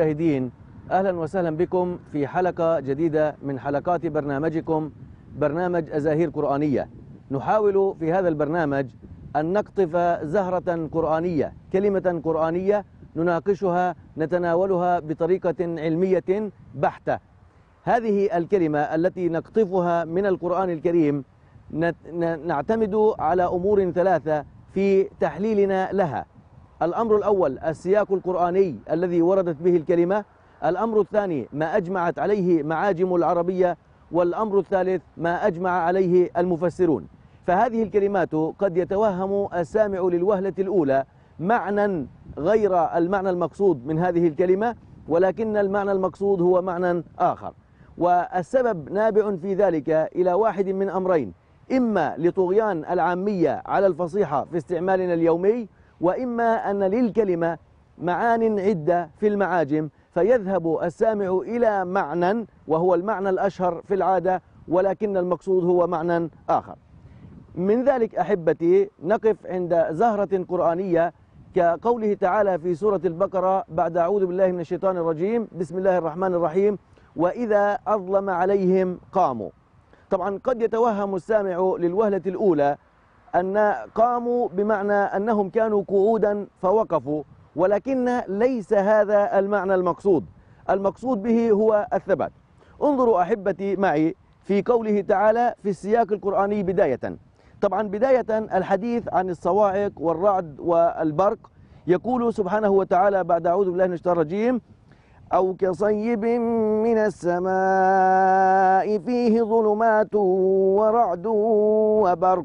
المشاهدين أهلا وسهلا بكم في حلقة جديدة من حلقات برنامجكم برنامج أزاهير قرآنية. نحاول في هذا البرنامج أن نقطف زهرة قرآنية كلمة قرآنية نناقشها نتناولها بطريقة علمية بحتة. هذه الكلمة التي نقطفها من القرآن الكريم نعتمد على أمور ثلاثة في تحليلنا لها. الأمر الأول السياق القرآني الذي وردت به الكلمة. الأمر الثاني ما أجمعت عليه معاجم العربية. والأمر الثالث ما أجمع عليه المفسرون. فهذه الكلمات قد يتوهم السامع للوهلة الأولى معنى غير المعنى المقصود من هذه الكلمة ولكن المعنى المقصود هو معنى آخر. والسبب نابع في ذلك إلى واحد من أمرين. إما لطغيان العامية على الفصيحة في استعمالنا اليومي وإما أن للكلمة معان عدة في المعاجم فيذهب السامع إلى معنى وهو المعنى الأشهر في العادة ولكن المقصود هو معنى آخر. من ذلك أحبتي نقف عند زهرة قرآنية كقوله تعالى في سورة البقرة بعد أعوذ بالله من الشيطان الرجيم بسم الله الرحمن الرحيم وإذا أظلم عليهم قاموا. طبعا قد يتوهم السامع للوهلة الأولى أن قاموا بمعنى أنهم كانوا قعودا فوقفوا ولكن ليس هذا المعنى المقصود. المقصود به هو الثبات. انظروا أحبتي معي في قوله تعالى في السياق القرآني بداية. طبعا بداية الحديث عن الصواعق والرعد والبرق يقول سبحانه وتعالى بعد أعوذ بالله من الشيطان الرجيم أو كصيب من السماء فيه ظلمات ورعد وبرق.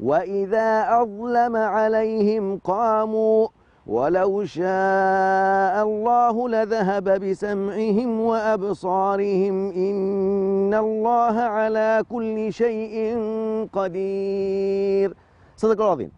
وإذا أظلم عليهم قاموا ولو شاء الله لذهب بسمعهم وأبصارهم إن الله على كل شيء قدير. صدق العظيم.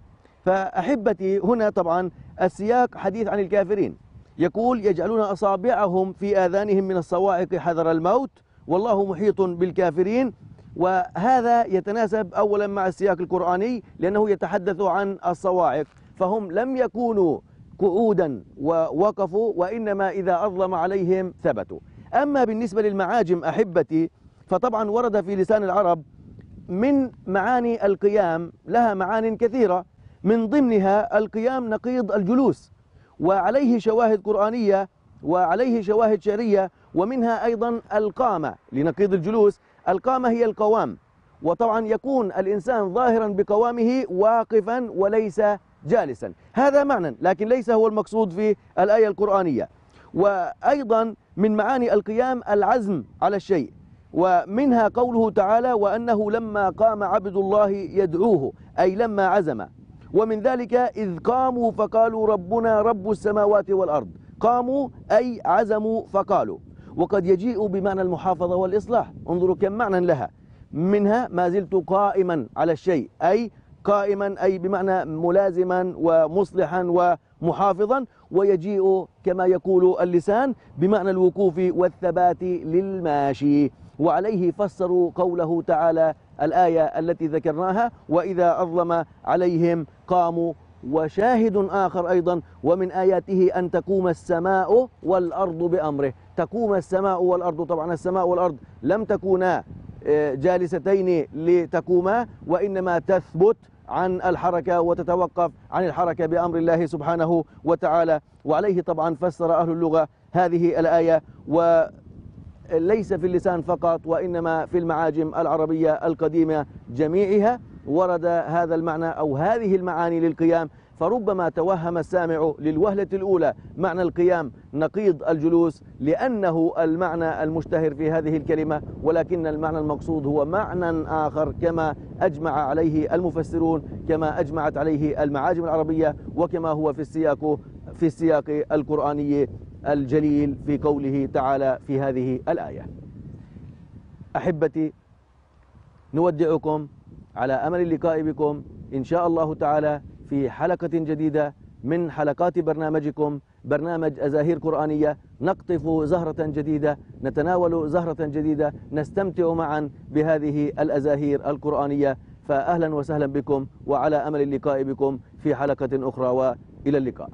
فأحبتي هنا طبعا السياق حديث عن الكافرين. يقول يجعلون أصابعهم في آذانهم من الصواعق حذر الموت والله محيط بالكافرين. وهذا يتناسب أولا مع السياق القرآني لأنه يتحدث عن الصواعق فهم لم يكونوا قعودا ووقفوا وإنما إذا أظلم عليهم ثبتوا. أما بالنسبة للمعاجم أحبتي فطبعا ورد في لسان العرب من معاني القيام لها معان كثيرة. من ضمنها القيام نقيض الجلوس وعليه شواهد قرآنية وعليه شواهد شعرية ومنها أيضا القامة لنقيض الجلوس. القامة هي القوام. وطبعا يكون الإنسان ظاهرا بقوامه واقفا وليس جالسا. هذا معنى لكن ليس هو المقصود في الآية القرآنية. وأيضا من معاني القيام العزم على الشيء. ومنها قوله تعالى وأنه لما قام عبد الله يدعوه أي لما عزم. ومن ذلك إذ قاموا فقالوا ربنا رب السماوات والأرض. قاموا أي عزموا فقالوا. وقد يجيء بمعنى المحافظة والإصلاح. انظروا كم معنى لها. منها ما زلت قائما على الشيء أي قائما أي بمعنى ملازما ومصلحا ومحافظا. ويجيء كما يقول اللسان بمعنى الوقوف والثبات للماشي. وعليه فسروا قوله تعالى الآية التي ذكرناها وإذا أظلم عليهم قاموا. وشاهد آخر أيضا ومن آياته أن تقوم السماء والأرض بأمره. تقوم السماء والأرض. طبعا السماء والأرض لم تكونا آه، جالستين لتقوما وإنما تثبت عن الحركة وتتوقف عن الحركة بأمر الله سبحانه وتعالى. وعليه طبعا فسر أهل اللغة هذه الآية وليس في اللسان فقط وإنما في المعاجم العربية القديمة جميعها. ورد هذا المعنى أو هذه المعاني للقيام فربما توهم السامع للوهلة الأولى معنى القيام نقيض الجلوس لأنه المعنى المشتهر في هذه الكلمة ولكن المعنى المقصود هو معنى آخر كما أجمع عليه المفسرون كما أجمعت عليه المعاجم العربية وكما هو في السياق في السياق القرآني الجليل في قوله تعالى في هذه الآية. أحبتي نودعكم على أمل اللقاء بكم إن شاء الله تعالى في حلقة جديدة من حلقات برنامجكم برنامج أزاهير قرآنية. نقطف زهرة جديدة نتناول زهرة جديدة نستمتع معا بهذه الأزاهير القرآنية. فأهلا وسهلا بكم وعلى أمل اللقاء بكم في حلقة أخرى. وإلى اللقاء.